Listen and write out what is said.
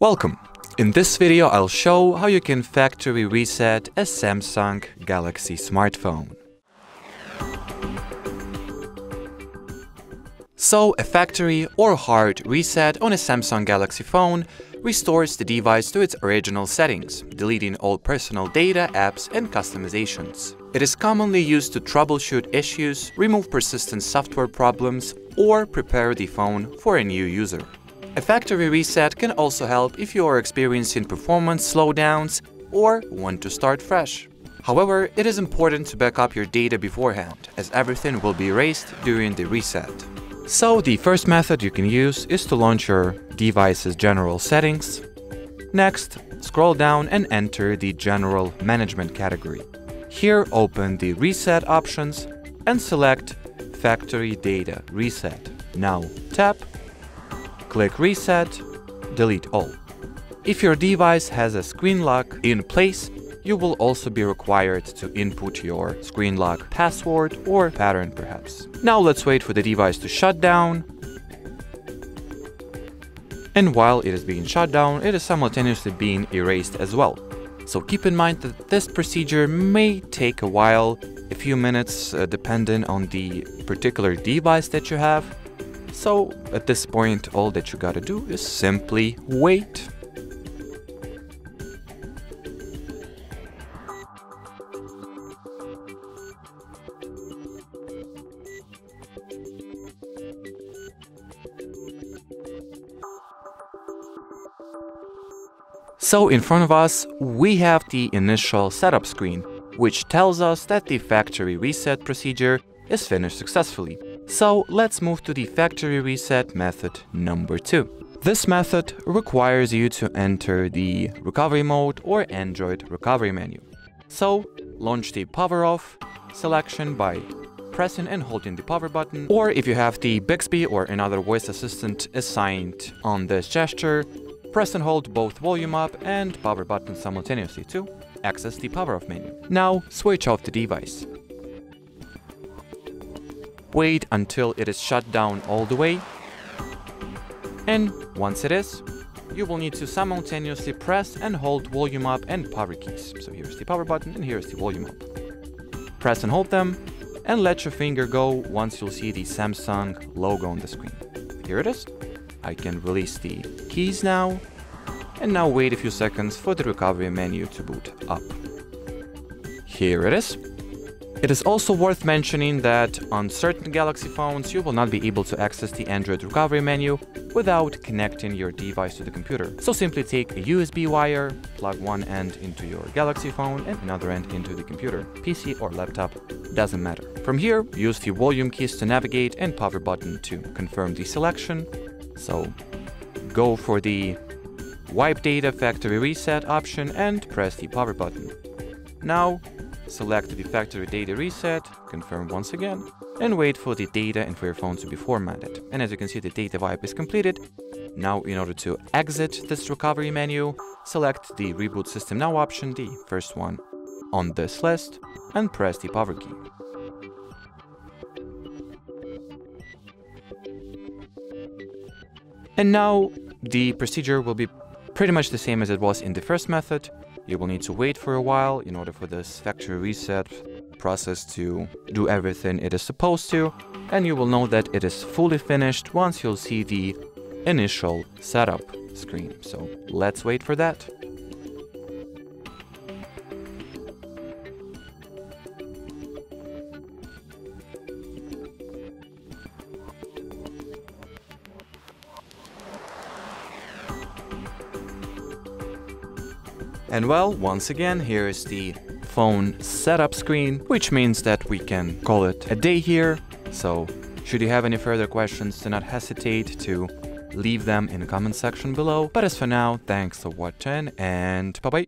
Welcome! In this video I'll show how you can factory reset a Samsung Galaxy smartphone. So, a factory or hard reset on a Samsung Galaxy phone restores the device to its original settings, deleting all personal data, apps and customizations. It is commonly used to troubleshoot issues, remove persistent software problems, or prepare the phone for a new user. A factory reset can also help if you are experiencing performance slowdowns or want to start fresh. However, it is important to back up your data beforehand, as everything will be erased during the reset. So the first method you can use is to launch your device's general settings. Next, scroll down and enter the General Management category. Here open the Reset options and select Factory Data Reset. Now tap Click Reset, delete all. If your device has a screen lock in place, you will also be required to input your screen lock password or pattern perhaps. Now let's wait for the device to shut down. And while it is being shut down, it is simultaneously being erased as well. So keep in mind that this procedure may take a while, a few minutes, uh, depending on the particular device that you have. So at this point, all that you gotta do is simply wait. So in front of us, we have the initial setup screen, which tells us that the factory reset procedure is finished successfully. So let's move to the factory reset method number two. This method requires you to enter the recovery mode or Android recovery menu. So launch the power off selection by pressing and holding the power button or if you have the Bixby or another voice assistant assigned on this gesture, press and hold both volume up and power button simultaneously to access the power off menu. Now switch off the device. Wait until it is shut down all the way. And once it is, you will need to simultaneously press and hold volume up and power keys. So here's the power button and here's the volume up. Press and hold them and let your finger go once you'll see the Samsung logo on the screen. Here it is. I can release the keys now and now wait a few seconds for the recovery menu to boot up. Here it is. It is also worth mentioning that on certain Galaxy phones you will not be able to access the Android recovery menu without connecting your device to the computer. So simply take a USB wire, plug one end into your Galaxy phone and another end into the computer, PC or laptop, doesn't matter. From here, use the volume keys to navigate and power button to confirm the selection. So go for the wipe data factory reset option and press the power button. Now Select the factory data reset, confirm once again, and wait for the data and for your phone to be formatted. And as you can see, the data wipe is completed. Now, in order to exit this recovery menu, select the Reboot System Now option, the first one on this list, and press the power key. And now the procedure will be pretty much the same as it was in the first method. You will need to wait for a while in order for this factory reset process to do everything it is supposed to, and you will know that it is fully finished once you'll see the initial setup screen. So let's wait for that. And well, once again, here is the phone setup screen, which means that we can call it a day here. So should you have any further questions, do not hesitate to leave them in the comment section below. But as for now, thanks for watching and bye bye.